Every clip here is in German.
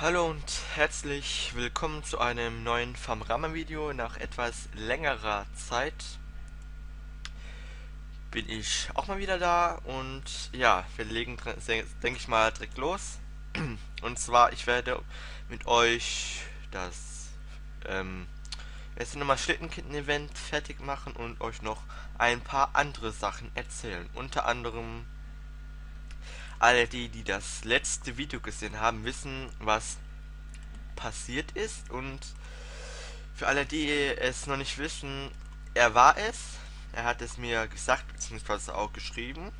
Hallo und herzlich willkommen zu einem neuen Famrama Video. Nach etwas längerer Zeit bin ich auch mal wieder da und ja, wir legen, denke ich mal, direkt los. Und zwar, ich werde mit euch das ähm, jetzt nochmal Schlittenkinden-Event fertig machen und euch noch ein paar andere Sachen erzählen. Unter anderem alle die, die das letzte Video gesehen haben, wissen, was passiert ist. Und für alle, die es noch nicht wissen, er war es. Er hat es mir gesagt, beziehungsweise auch geschrieben.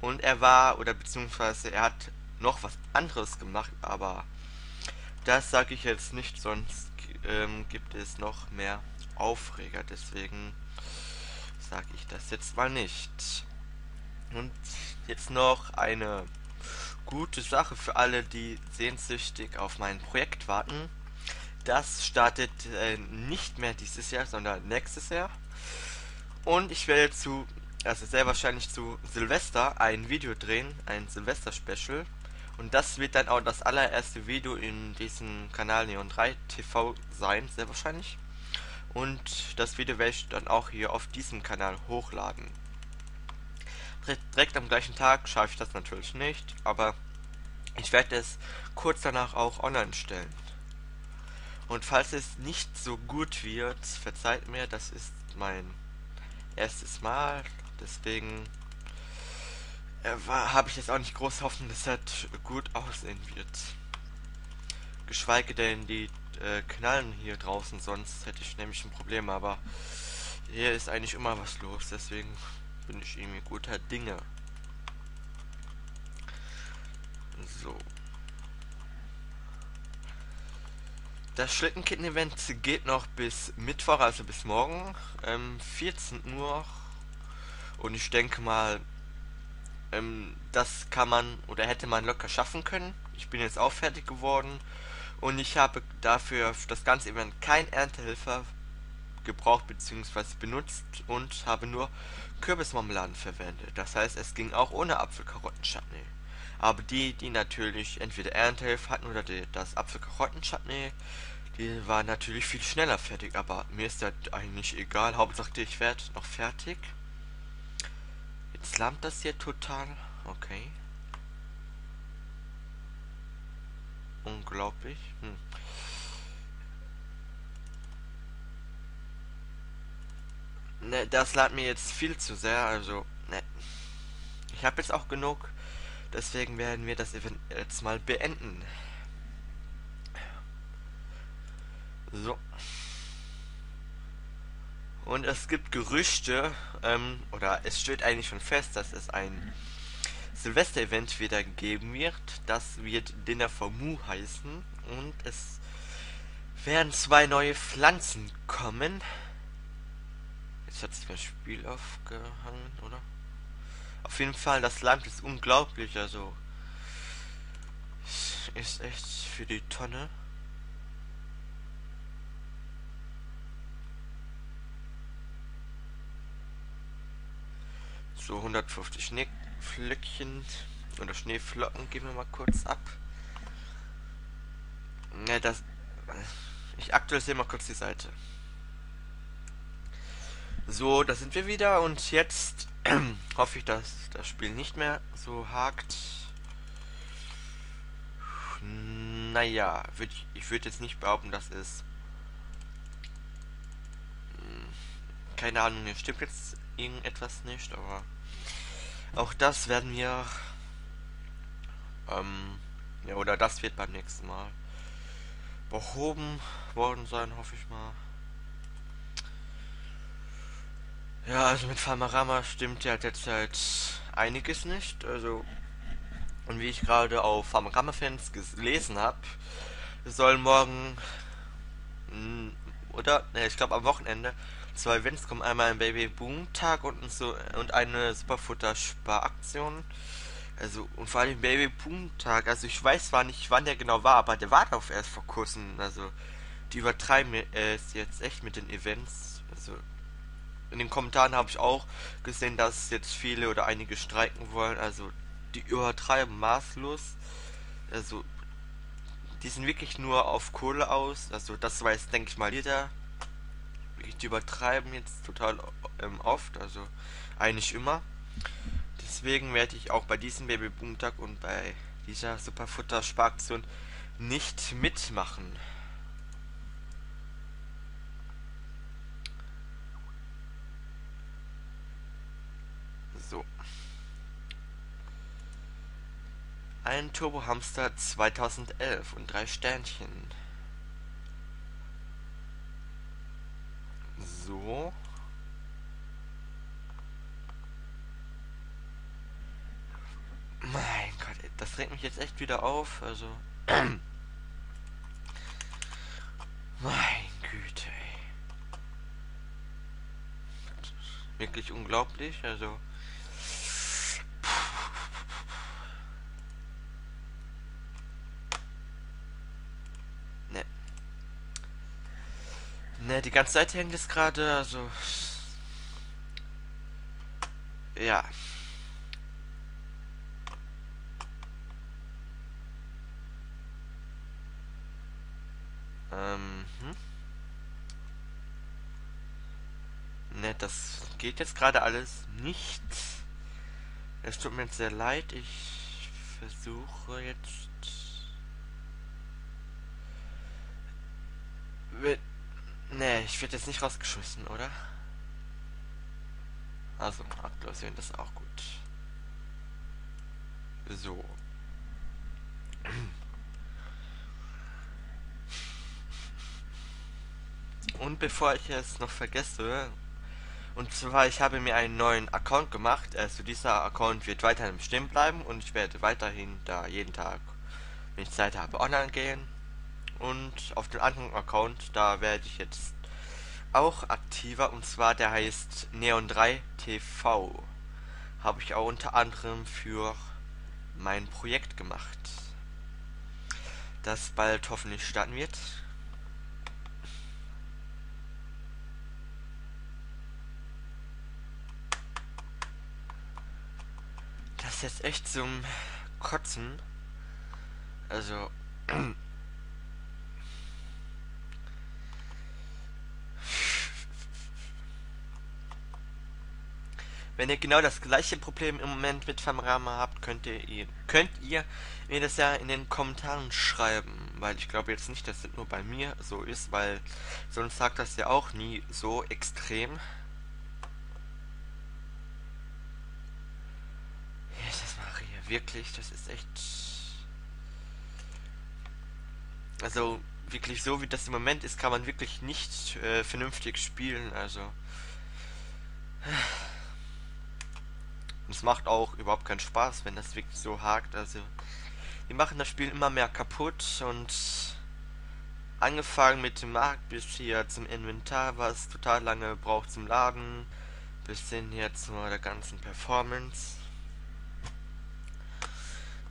Und er war, oder beziehungsweise er hat noch was anderes gemacht, aber das sage ich jetzt nicht, sonst ähm, gibt es noch mehr Aufreger. Deswegen sage ich das jetzt mal nicht. Und jetzt noch eine gute Sache für alle, die sehnsüchtig auf mein Projekt warten. Das startet äh, nicht mehr dieses Jahr, sondern nächstes Jahr. Und ich werde zu, also sehr wahrscheinlich zu Silvester ein Video drehen, ein Silvester-Special. Und das wird dann auch das allererste Video in diesem Kanal Neon 3 TV sein, sehr wahrscheinlich. Und das Video werde ich dann auch hier auf diesem Kanal hochladen direkt am gleichen Tag schaffe ich das natürlich nicht, aber ich werde es kurz danach auch online stellen. Und falls es nicht so gut wird, verzeiht mir, das ist mein erstes Mal, deswegen äh, habe ich jetzt auch nicht groß Hoffnung, dass das gut aussehen wird. Geschweige denn die äh, Knallen hier draußen, sonst hätte ich nämlich ein Problem, aber hier ist eigentlich immer was los, deswegen bin ich irgendwie guter Dinge. So. Das Schlittenkitten-Event geht noch bis Mittwoch, also bis morgen, ähm, 14 Uhr. Und ich denke mal, ähm, das kann man oder hätte man locker schaffen können. Ich bin jetzt auch fertig geworden. Und ich habe dafür das ganze Event kein Erntehelfer gebraucht bzw. benutzt und habe nur Kürbismarmeladen verwendet. Das heißt, es ging auch ohne Apfelkarottenchutney. Aber die, die natürlich entweder Ernthilfe hatten oder die, das Apfelkarottenchutney, die waren natürlich viel schneller fertig. Aber mir ist das eigentlich egal. Hauptsache ich werde noch fertig. Jetzt lammt das hier total. Okay. Unglaublich. Hm. Ne, das lag mir jetzt viel zu sehr, also, ne. Ich habe jetzt auch genug, deswegen werden wir das Event jetzt mal beenden. So. Und es gibt Gerüchte, ähm, oder es steht eigentlich schon fest, dass es ein Silvester-Event wieder geben wird. Das wird Dinner for Mu heißen. Und es werden zwei neue Pflanzen kommen. Jetzt hat sich mein Spiel aufgehangen, oder? Auf jeden Fall, das Land ist unglaublich, also ist echt für die Tonne. So 150 Schneeflöckchen oder Schneeflocken geben wir mal kurz ab. Ne, das ich aktualisiere mal kurz die Seite. So, da sind wir wieder und jetzt hoffe ich, dass das Spiel nicht mehr so hakt. Naja, würd, ich würde jetzt nicht behaupten, dass es... Hm, keine Ahnung, mir stimmt jetzt irgendetwas nicht, aber... Auch das werden wir... Ähm, ja, oder das wird beim nächsten Mal behoben worden sein, hoffe ich mal. Ja, also mit Farmarama stimmt ja derzeit einiges nicht. Also, und wie ich gerade auf Farmarama-Fans gelesen habe, soll morgen, oder, ne, ich glaube am Wochenende, zwei Events kommen. Einmal ein Baby Boom Tag und, so, und eine Superfutter Sparaktion. Also, und vor allem Baby Boom Tag. Also, ich weiß zwar nicht, wann der genau war, aber der war doch erst vor kurzem. Also, die übertreiben es jetzt echt mit den Events. Also, in den Kommentaren habe ich auch gesehen, dass jetzt viele oder einige streiken wollen. Also die übertreiben maßlos. Also die sind wirklich nur auf Kohle aus. Also das weiß, denke ich mal, jeder. Die übertreiben jetzt total ähm, oft, also eigentlich immer. Deswegen werde ich auch bei diesem Babyboomtag und bei dieser Superfutter-Sparaktion nicht mitmachen. So. Ein Turbohamster 2011 und drei Sternchen. So. Mein Gott, das regt mich jetzt echt wieder auf. Also. mein Güte, ey. Wirklich unglaublich, also. Ne. Ne, die ganze Seite hängt jetzt gerade, also. Ja. Ähm, hm? Ne, das geht jetzt gerade alles nicht. Es tut mir jetzt sehr leid. Ich versuche jetzt... Ne, ich werde jetzt nicht rausgeschmissen, oder? Also, aktualisieren das auch gut. So. Und bevor ich es noch vergesse, und zwar, ich habe mir einen neuen Account gemacht. Also dieser Account wird weiterhin bestimmt bleiben und ich werde weiterhin da jeden Tag, wenn ich Zeit habe, online gehen. Und auf dem anderen Account, da werde ich jetzt auch aktiver und zwar der heißt Neon3 TV. Habe ich auch unter anderem für mein Projekt gemacht. Das bald hoffentlich starten wird. ist jetzt echt zum Kotzen. Also. Wenn ihr genau das gleiche Problem im Moment mit Famrama habt, könnt ihr, könnt ihr mir das ja in den Kommentaren schreiben. Weil ich glaube jetzt nicht, dass es nur bei mir so ist, weil sonst sagt das ja auch nie so extrem. wirklich, das ist echt. Also, wirklich so wie das im Moment ist, kann man wirklich nicht äh, vernünftig spielen, also. Und es macht auch überhaupt keinen Spaß, wenn das wirklich so hakt, also. Wir machen das Spiel immer mehr kaputt und angefangen mit dem Markt bis hier zum Inventar, was total lange braucht zum Laden, bis hin jetzt zu der ganzen Performance.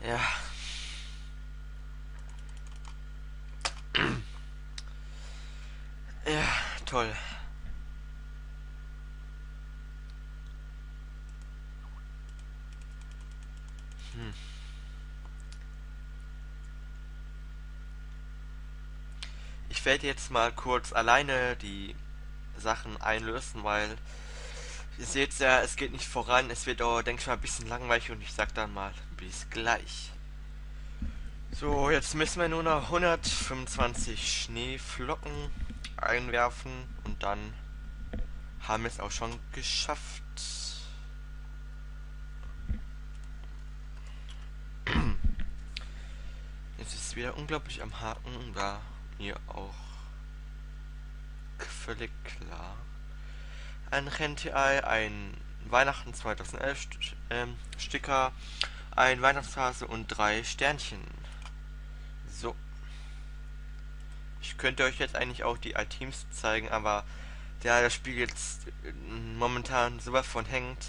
Ja. Ja, toll. Hm. Ich werde jetzt mal kurz alleine die Sachen einlösen, weil ihr seht ja, es geht nicht voran. Es wird auch, denke ich mal, ein bisschen langweilig und ich sag dann mal bis gleich. So, jetzt müssen wir nur noch 125 Schneeflocken einwerfen und dann haben wir es auch schon geschafft. Jetzt ist es wieder unglaublich am Haken, da mir auch völlig klar. Ein Rentiei, ein Weihnachten 2011 St ähm, Sticker ein Weihnachtshase und drei Sternchen. So. Ich könnte euch jetzt eigentlich auch die Items zeigen, aber da das Spiel jetzt äh, momentan sowas von hängt,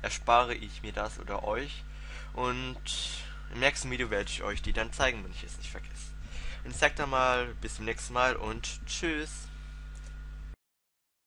erspare ich mir das oder euch. Und im nächsten Video werde ich euch die dann zeigen, wenn ich es nicht vergesse. Und ich sag dann mal bis zum nächsten Mal und tschüss.